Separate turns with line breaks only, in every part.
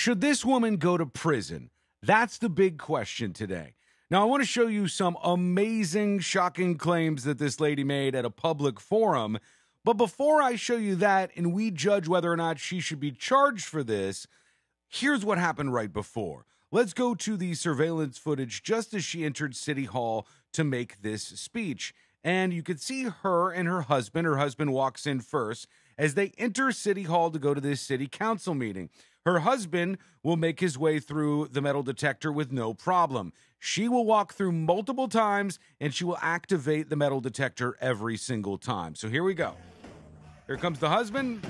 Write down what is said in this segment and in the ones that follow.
Should this woman go to prison? That's the big question today. Now, I want to show you some amazing, shocking claims that this lady made at a public forum. But before I show you that and we judge whether or not she should be charged for this, here's what happened right before. Let's go to the surveillance footage just as she entered City Hall to make this speech. And you could see her and her husband. Her husband walks in first as they enter City Hall to go to this city council meeting. Her husband will make his way through the metal detector with no problem. She will walk through multiple times and she will activate the metal detector every single time. So here we go. Here comes the husband.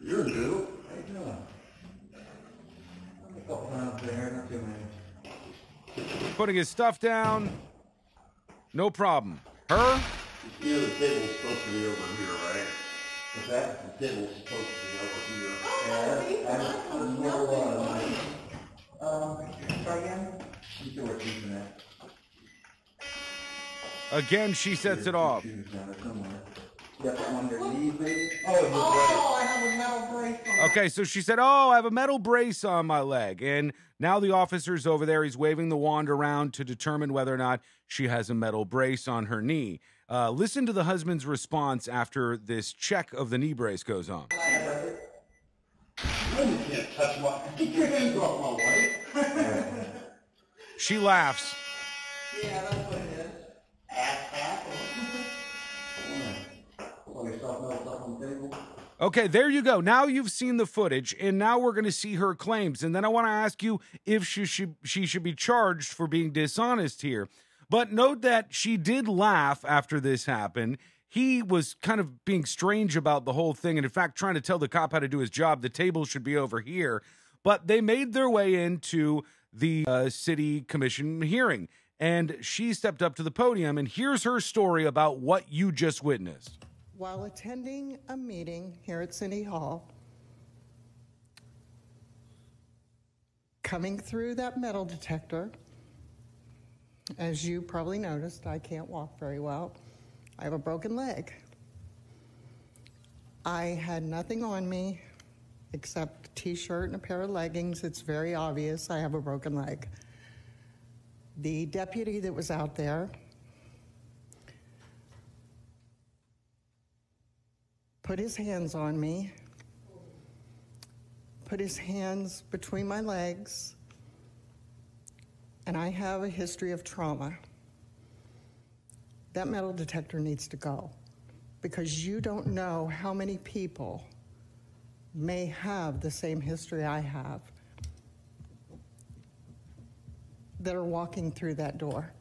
You're new. How you doing? Couple pounds there, not too many.
putting his stuff down. No problem. Her,
the table's supposed to be over here, right?
What's that?
The table's supposed to be over here.
Yeah, I, I never was. Um, try again? You see where she's at.
again, she sets it off.
Shoes down there somewhere. You got that one underneath, maybe? Oh, you're right.
Oh, I have a metal brace on.
Okay, so she said, Oh, I have a metal brace on my leg. And now the officer's over there. He's waving the wand around to determine whether or not she has a metal brace on her knee. Uh, listen to the husband's response after this check of the knee brace goes on.
No, you can't touch my, get your hands off.
She laughs.
Yeah, that's what it is.
Ass hat.
Pull yourself else up on the table.
Okay, there you go. Now you've seen the footage, and now we're going to see her claims. And then I want to ask you if she should she should be charged for being dishonest here. But note that she did laugh after this happened. He was kind of being strange about the whole thing, and in fact, trying to tell the cop how to do his job. The table should be over here. But they made their way into the uh, city commission hearing, and she stepped up to the podium. And here's her story about what you just witnessed.
While attending a meeting here at City Hall, coming through that metal detector, as you probably noticed, I can't walk very well. I have a broken leg. I had nothing on me except a t shirt and a pair of leggings. It's very obvious I have a broken leg. The deputy that was out there put his hands on me, put his hands between my legs, and I have a history of trauma. That metal detector needs to go because you don't know how many people may have the same history I have that are walking through that door.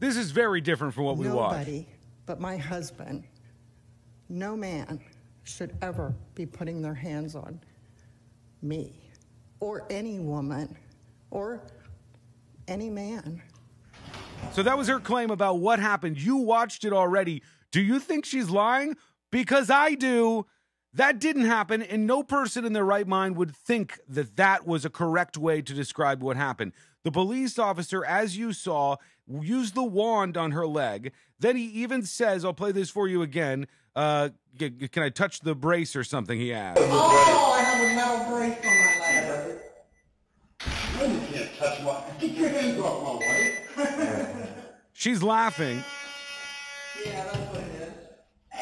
This is very different from what we watched.
Nobody but my husband, no man should ever be putting their hands on me or any woman or any man.
So that was her claim about what happened. You watched it already. Do you think she's lying? Because I do. That didn't happen, and no person in their right mind would think that that was a correct way to describe what happened. The police officer, as you saw, used the wand on her leg. Then he even says, I'll play this for you again. Uh, g- g- can I touch the brace or something? He asked.
Oh, I have a metal brace on my leg.
No, you can't touch my, get your hands off my wife.
She's laughing.
Yeah, that's what it is.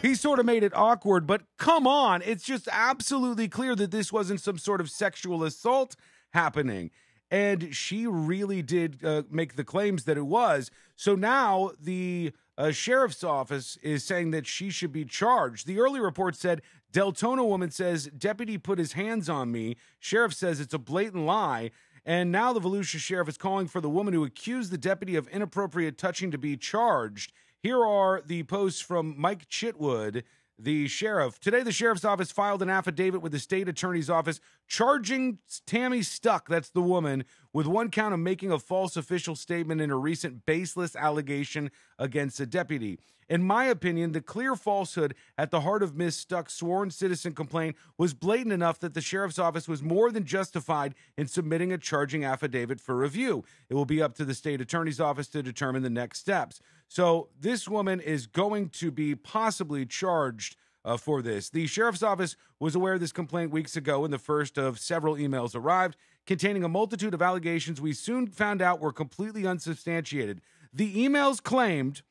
He sort of made it awkward, but come on, it's just absolutely clear that this wasn't some sort of sexual assault happening. And she really did uh, make the claims that it was. So now the uh, sheriff's office is saying that she should be charged. The early report said Deltona woman says deputy put his hands on me. Sheriff says it's a blatant lie. And now the Volusia sheriff is calling for the woman who accused the deputy of inappropriate touching to be charged. Here are the posts from Mike Chitwood, the sheriff. Today, the sheriff's office filed an affidavit with the state attorney's office charging Tammy Stuck, that's the woman, with one count of making a false official statement in a recent baseless allegation against a deputy. In my opinion, the clear falsehood at the heart of Ms. Stuck's sworn citizen complaint was blatant enough that the sheriff's office was more than justified in submitting a charging affidavit for review. It will be up to the state attorney's office to determine the next steps. So this woman is going to be possibly charged uh, for this. The sheriff's office was aware of this complaint weeks ago, and the first of several emails arrived containing a multitude of allegations we soon found out were completely unsubstantiated. The emails claimed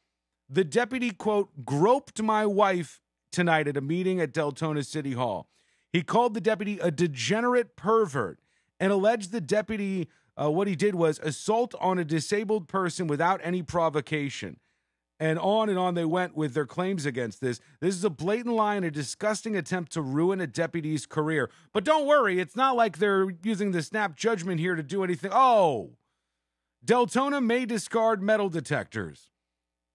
the deputy, quote, groped my wife tonight at a meeting at Deltona City Hall. He called the deputy a degenerate pervert and alleged the deputy, uh, what he did was assault on a disabled person without any provocation. And on and on they went with their claims against this. This is a blatant lie and a disgusting attempt to ruin a deputy's career. But don't worry, it's not like they're using the snap judgment here to do anything. Oh, Deltona may discard metal detectors.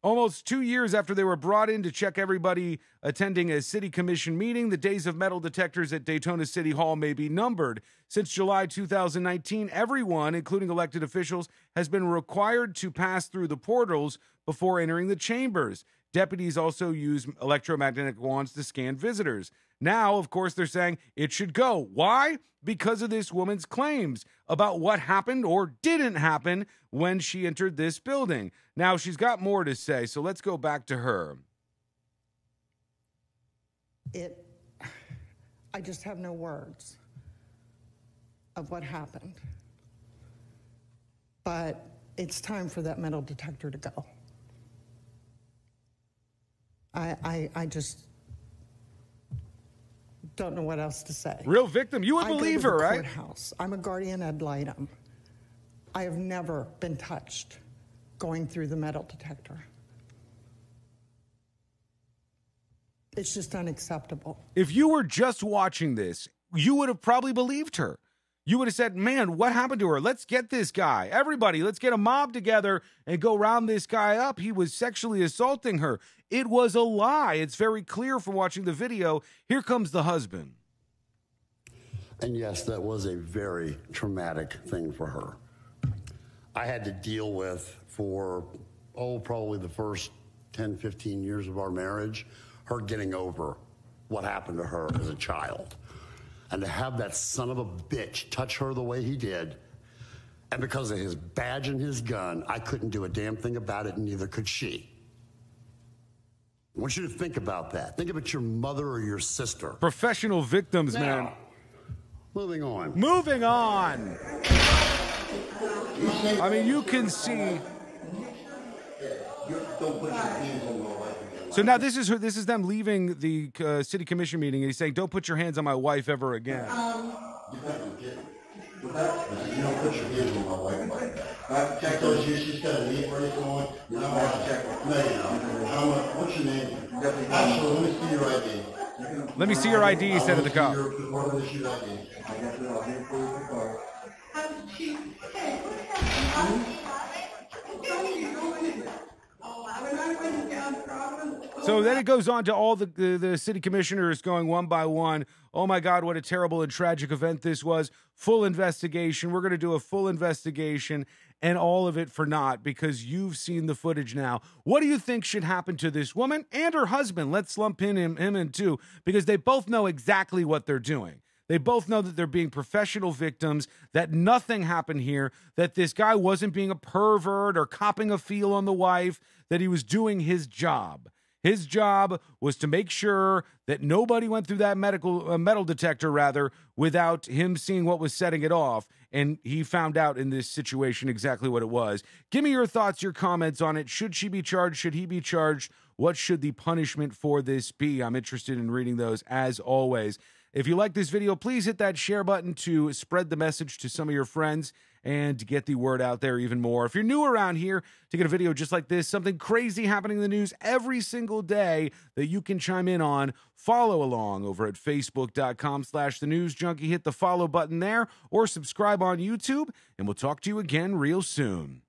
Almost two years after they were brought in to check everybody attending a city commission meeting, the days of metal detectors at Deltona City Hall may be numbered. Since July 2019, everyone, including elected officials, has been required to pass through the portals before entering the chambers. Deputies also use electromagnetic wands to scan visitors. Now, of course, they're saying it should go. Why? Because of this woman's claims about what happened or didn't happen when she entered this building. Now, she's got more to say, so let's go back to her.
It, I just have no words of what happened. But it's time for that metal detector to go. I, I, I just don't know what else to say.
Real victim. You would
I
believe her, right?
Courthouse. I'm a guardian ad litem. I have never been touched going through the metal detector. It's just unacceptable.
If you were just watching this, you would have probably believed her. You would have said, Man, what happened to her? Let's get this guy. Everybody, let's get a mob together and go round this guy up. He was sexually assaulting her. It was a lie. It's very clear from watching the video. Here comes the husband.
And yes, that was a very traumatic thing for her. I had to deal with for, oh, probably the first 10, 15 years of our marriage, her getting over what happened to her as a child. And to have that son of a bitch touch her the way he did, and because of his badge and his gun, I couldn't do a damn thing about it, and neither could she. I want you to think about that. Think about your mother or your sister.
Professional victims, man.
Moving on.
Moving on. I mean, you can see. So now this is her. This is them leaving the uh, city commission meeting. And he's saying, "Don't put your hands on my wife ever again."
Um, you don't put your hands on my wife. I check those, she's, she's got a knee brace on. You know, I check. No, you know. How much, what's your name? Actually, let me see your ID.
Let me see your ID, he said to the cop.
Your, what is your ID?
I guess I'll be for the car.
So then it goes on to all the, the, the city commissioners going one by one. Oh my God, what a terrible and tragic event this was. Full investigation. We're going to do a full investigation and all of it for naught because you've seen the footage now. What do you think should happen to this woman and her husband? Let's lump in him, him in too because they both know exactly what they're doing. They both know that they're being professional victims, that nothing happened here, that this guy wasn't being a pervert or copping a feel on the wife, that he was doing his job. His job was to make sure that nobody went through that medical uh, metal detector rather without him seeing what was setting it off and he found out in this situation exactly what it was. Give me your thoughts, your comments on it. Should she be charged? Should he be charged? What should the punishment for this be? I'm interested in reading those as always. If you like this video, please hit that share button to spread the message to some of your friends and to get the word out there even more. If you're new around here to get a video just like this, something crazy happening in the news every single day that you can chime in on, follow along over at facebook.com slash the news junkie. Hit the follow button there or subscribe on YouTube, and we'll talk to you again real soon.